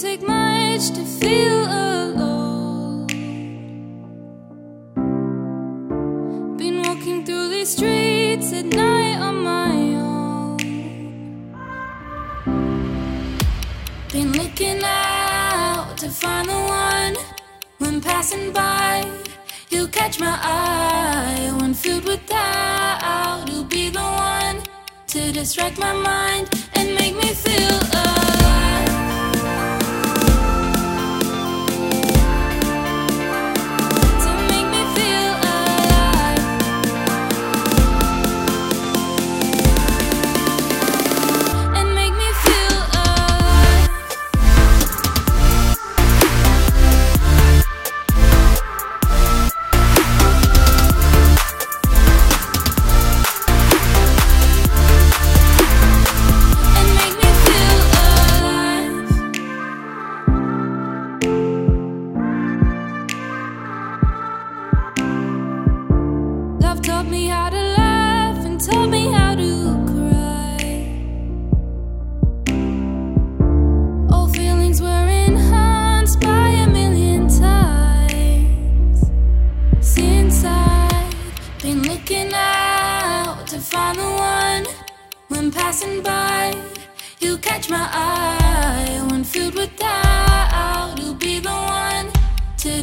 take much to feel alone. Been walking through these streets at night on my own. Been looking out to find the one. When passing by, you'll catch my eye. When filled with doubt, you'll be the one to distract my mind and make me feel alive.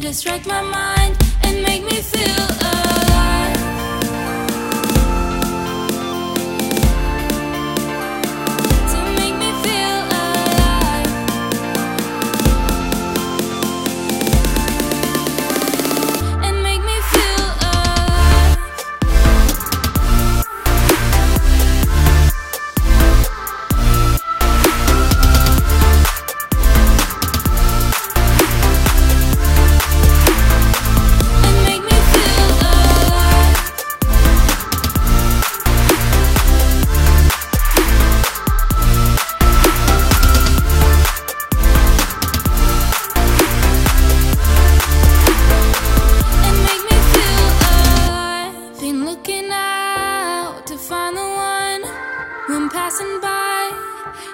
Distract my mind and make me feel alive.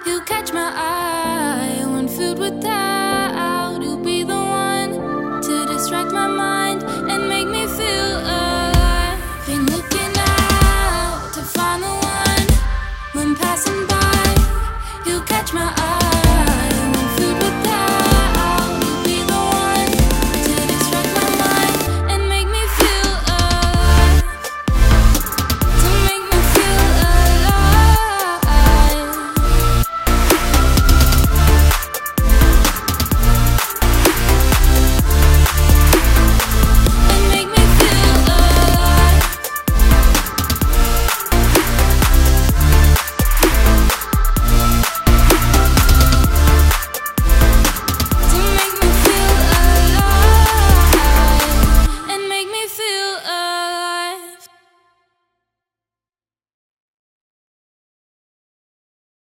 You catch my eye when filled with doubt. You'll be the one to distract my mind and make me feel.